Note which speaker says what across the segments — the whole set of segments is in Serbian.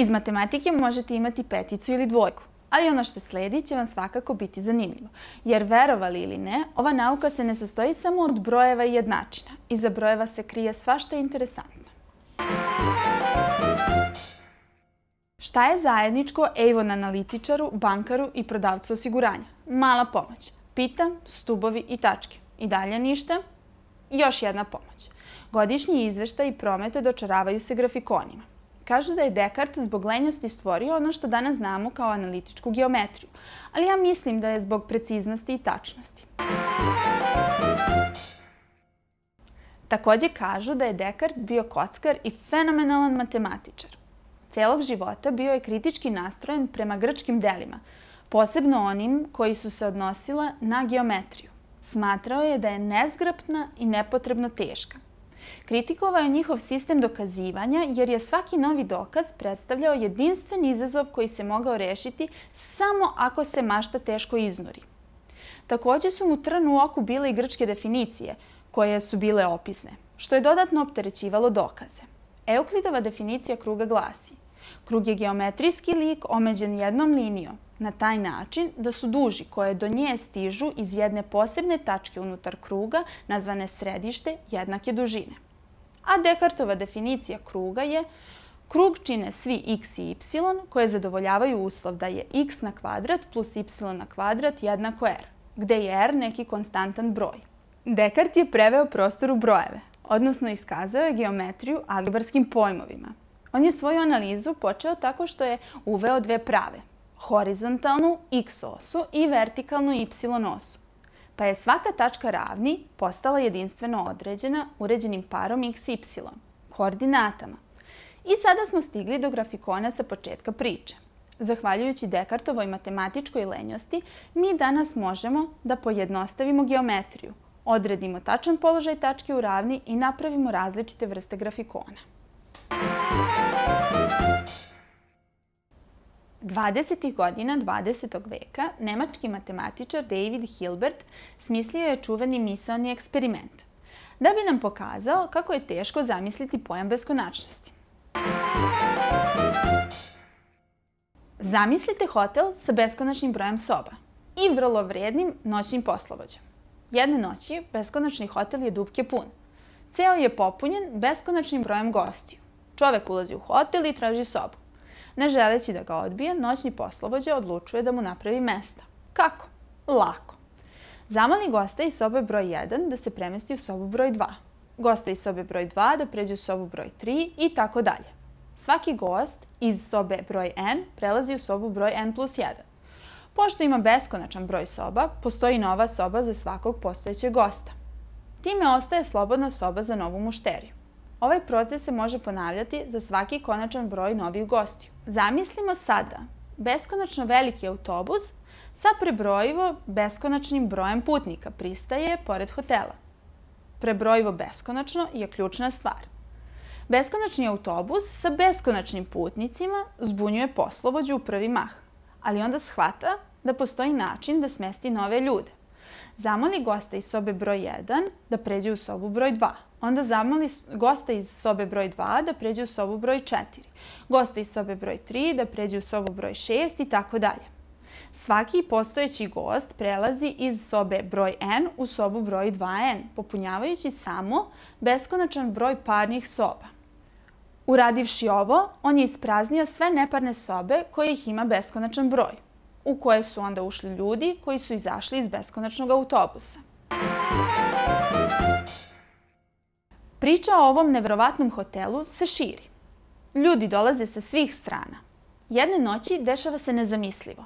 Speaker 1: Iz matematike možete imati peticu ili dvojku, ali ono što sledi će vam svakako biti zanimljivo. Jer verovali ili ne, ova nauka se ne sastoji samo od brojeva i jednačina. Iza brojeva se krije svašta interesantno. Šta je zajedničko Avon analitičaru, bankaru i prodavcu osiguranja? Mala pomoć. Pita, stubovi i tačke. I dalje ništa? Još jedna pomoć. Godišnji izveštaj i promete dočaravaju se grafikonima. Kažu da je Descartes zbog lenjosti stvorio ono što danas znamo kao analitičku geometriju, ali ja mislim da je zbog preciznosti i tačnosti. Takođe kažu da je Descartes bio kockar i fenomenalan matematičar. Celog života bio je kritički nastrojen prema grčkim delima, posebno onim koji su se odnosila na geometriju. Smatrao je da je nezgrapna i nepotrebno teška. Kritikovao je njihov sistem dokazivanja jer je svaki novi dokaz predstavljao jedinstven izazov koji se mogao rešiti samo ako se mašta teško iznuri. Takođe su mu trn u oku bile i grčke definicije, koje su bile opisne, što je dodatno opterećivalo dokaze. Euklidova definicija kruga glasi Krug je geometrijski lik omeđen jednom linijom, na taj način da su duži koje do nje stižu iz jedne posebne tačke unutar kruga, nazvane središte, jednake dužine. A Dekartova definicija kruga je Krug čine svi x i y koje zadovoljavaju uslov da je x na kvadrat plus y na kvadrat jednako r, gde je r neki konstantan broj. Dekart je preveo prostor u brojeve, odnosno iskazao je geometriju algebarskim pojmovima. On je svoju analizu počeo tako što je uveo dve prave, horizontalnu x osu i vertikalnu y osu. Pa je svaka tačka ravni postala jedinstveno određena uređenim parom x y, koordinatama. I sada smo stigli do grafikona sa početka priče. Zahvaljujući Dekartovoj matematičkoj lenjosti, mi danas možemo da pojednostavimo geometriju, odredimo tačan položaj tačke u ravni i napravimo različite vrste grafikona. 20. godina 20. veka nemački matematičar David Hilbert smislio je čuveni misaoni eksperiment, da bi nam pokazao kako je teško zamisliti pojam beskonačnosti. Zamislite hotel sa beskonačnim brojem soba i vrlo vrednim noćnim poslovođem. Jedne noći beskonačni hotel je dubke pun. Ceo je popunjen beskonačnim brojem gostiju. Čovek ulazi u hotel i traži sobu. Ne želeći da ga odbije, noćni poslovođa odlučuje da mu napravi mesta. Kako? Lako. Zamoli gosta iz sobe broj 1 da se premesti u sobu broj 2. Gosta iz sobe broj 2 da pređe u sobu broj 3 i tako dalje. Svaki gost iz sobe broj n prelazi u sobu broj n plus 1. Pošto ima beskonačan broj soba, postoji nova soba za svakog postojećeg gosta. Time ostaje slobodna soba za novu mušteriju. Ovaj proces se može ponavljati za svaki konačan broj novih gostiju. Zamislimo sada beskonačno veliki autobus sa prebrojivo beskonačnim brojem putnika pristaje pored hotela. Prebrojivo beskonačno je ključna stvar. Beskonačni autobus sa beskonačnim putnicima zbunjuje poslovođu u prvi mah, ali onda shvata da postoji način da smesti nove ljude. Zamoli gosta iz sobe broj 1 da pređe u sobu broj 2. Onda zamoli gosta iz sobe broj 2 da pređe u sobu broj 4. Gosta iz sobe broj 3 da pređe u sobu broj 6 i tako dalje. Svaki postojeći gost prelazi iz sobe broj n u sobu broj 2n, popunjavajući samo beskonačan broj parnih soba. Uradivši ovo, on je ispraznio sve neparne sobe koje ih ima beskonačan broj u koje su onda ušli ljudi koji su izašli iz beskonačnog autobusa. Priča o ovom nevrovatnom hotelu se širi. Ljudi dolaze sa svih strana. Jedne noći dešava se nezamislivo.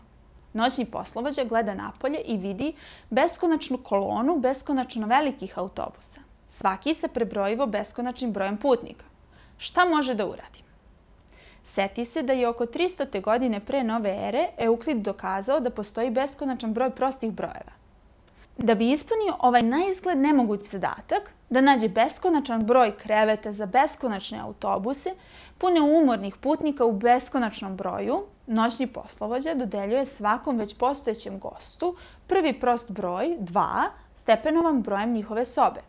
Speaker 1: Noćni poslovođa gleda napolje i vidi beskonačnu kolonu beskonačno velikih autobusa. Svaki se prebrojivo beskonačnim brojem putnika. Šta može da uradi? Seti se da je oko 300. godine pre nove ere Euklid dokazao da postoji beskonačan broj prostih brojeva. Da bi ispunio ovaj naizgled nemoguć zadatak, da nađe beskonačan broj kreveta za beskonačne autobuse, pune umornih putnika u beskonačnom broju, noćni poslovođa dodeljuje svakom već postojećem gostu prvi prost broj, 2, stepenovan brojem njihove sobe.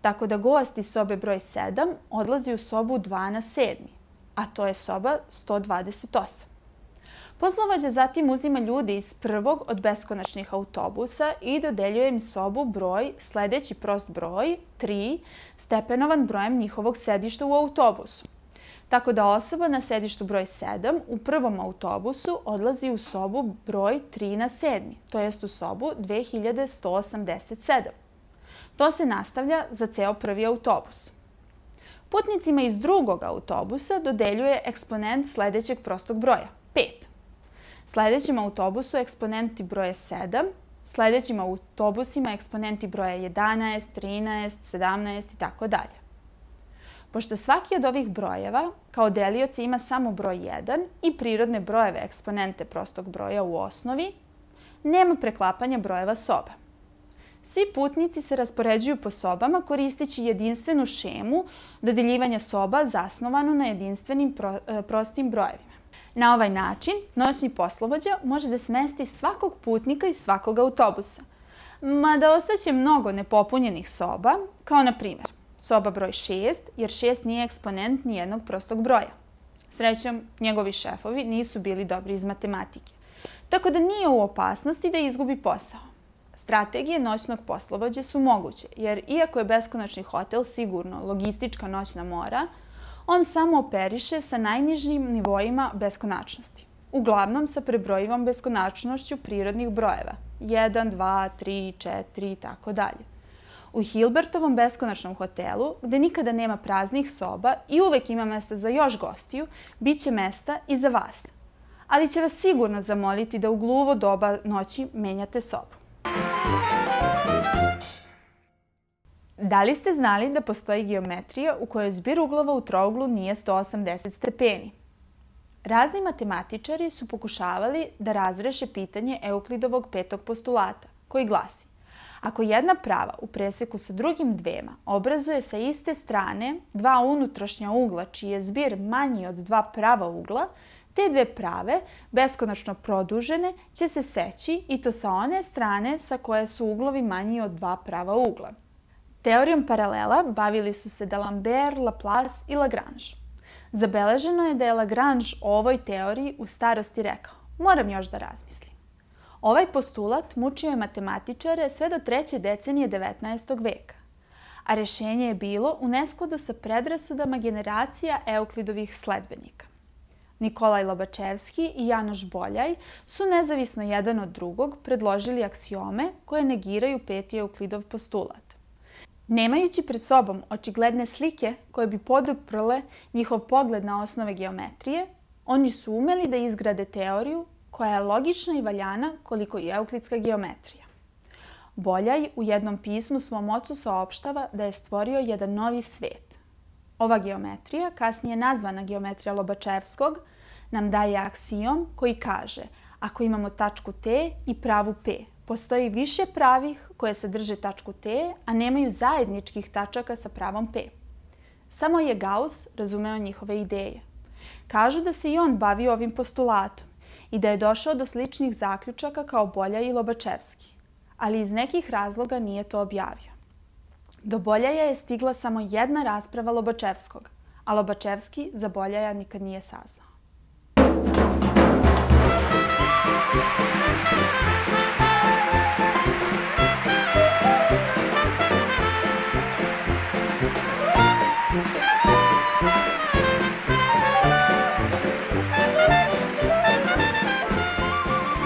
Speaker 1: Tako da gost iz sobe broj 7 odlazi u sobu 2 na 7 a to je soba 128. Poslovođa zatim uzima ljudi iz prvog od beskonačnih autobusa i dodeljuje im sobu broj, sledeći prost broj, 3, stepenovan brojem njihovog sedišta u autobusu. Tako da osoba na sedištu broj 7 u prvom autobusu odlazi u sobu broj 3 na 7, to jest u sobu 2187. To se nastavlja za ceo prvi autobus. Putnicima iz drugog autobusa dodeljuje eksponent sledećeg prostog broja, 5. Sledećem autobusu eksponenti broje 7, sledećim autobusima eksponenti broja 11, 13, 17 i tako dalje. Pošto svaki od ovih brojeva kao delioci ima samo broj 1 i prirodne brojeve eksponente prostog broja u osnovi, nema preklapanja brojeva soba. Svi putnici se raspoređuju po sobama koristeći jedinstvenu šemu dodeljivanja soba zasnovanu na jedinstvenim e, prostim brojevima. Na ovaj način, noćni poslovođa može da smesti svakog putnika iz svakog autobusa, mada ostaće mnogo nepopunjenih soba, kao na primjer soba broj 6, jer 6 nije eksponent ni jednog prostog broja. Srećom, njegovi šefovi nisu bili dobri iz matematike, tako da nije u opasnosti da izgubi posao. Strategije noćnog poslovođe su moguće, jer iako je beskonačni hotel sigurno logistička noćna mora, on samo operiše sa najnižim nivoima beskonačnosti. Uglavnom sa prebrojivom beskonačnošću prirodnih brojeva. 1, 2, 3, 4 i tako dalje. U Hilbertovom beskonačnom hotelu, gde nikada nema praznih soba i uvek ima mesta za još gostiju, bit će mesta i za vas. Ali će vas sigurno zamoliti da u gluvo doba noći menjate sobu. Da li ste znali da postoji geometrija u kojoj zbir uglova u trouglu nije 180 stepeni? Razni matematičari su pokušavali da razreše pitanje Euklidovog petog postulata, koji glasi Ako jedna prava u preseku sa drugim dvema obrazuje sa iste strane dva unutrašnja ugla čiji je zbir manji od dva prava ugla, te dve prave, beskonačno produžene, će se seći i to sa one strane sa koje su uglovi manji od dva prava ugla. Teorijom paralela bavili su se D'Alembert, Laplace i Lagrange. Zabeleženo je da je Lagrange o ovoj teoriji u starosti rekao moram još da razmislim. Ovaj postulat mučio je matematičare sve do treće decenije 19. veka, a rešenje je bilo u neskladu sa predrasudama generacija Euklidovih sledbenika. Nikolaj Lobačevski i Janoš Boljaj su nezavisno jedan od drugog predložili aksiome koje negiraju peti Euklidov postulat. Nemajući pred sobom očigledne slike koje bi poduprle njihov pogled na osnove geometrije, oni su umeli da izgrade teoriju koja je logična i valjana koliko i euklidska geometrija. Boljaj u jednom pismu svom ocu saopštava da je stvorio jedan novi svet. Ova geometrija, kasnije nazvana geometrija Lobačevskog, nam daje aksijom koji kaže ako imamo tačku T i pravu P, postoji više pravih koje sadrže tačku T, a nemaju zajedničkih tačaka sa pravom P. Samo je Gauss razumeo njihove ideje. Kažu da se i on bavi ovim postulatom i da je došao do sličnih zaključaka kao Bolja i Lobačevski, ali iz nekih razloga nije to objavio. Do Boljaja je stigla samo jedna rasprava Lobačevskog, a Lobačevski za Boljaja nikad nije saznao.